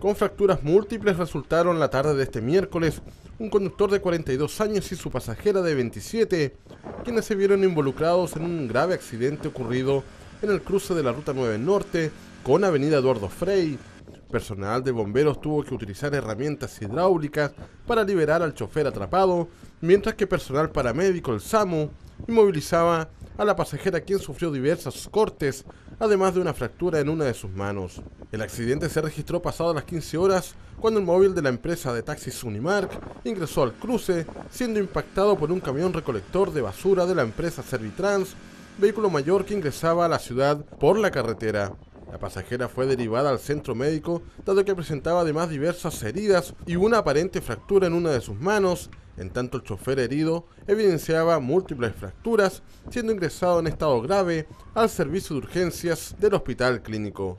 Con fracturas múltiples resultaron la tarde de este miércoles un conductor de 42 años y su pasajera de 27, quienes se vieron involucrados en un grave accidente ocurrido en el cruce de la Ruta 9 Norte con Avenida Eduardo Frey. Personal de bomberos tuvo que utilizar herramientas hidráulicas para liberar al chofer atrapado, mientras que personal paramédico, el SAMU, inmovilizaba a la pasajera quien sufrió diversos cortes, además de una fractura en una de sus manos. El accidente se registró pasado las 15 horas cuando el móvil de la empresa de taxis Unimark ingresó al cruce, siendo impactado por un camión recolector de basura de la empresa Servitrans, vehículo mayor que ingresaba a la ciudad por la carretera. La pasajera fue derivada al centro médico, dado que presentaba además diversas heridas y una aparente fractura en una de sus manos, en tanto el chofer herido evidenciaba múltiples fracturas, siendo ingresado en estado grave al servicio de urgencias del hospital clínico.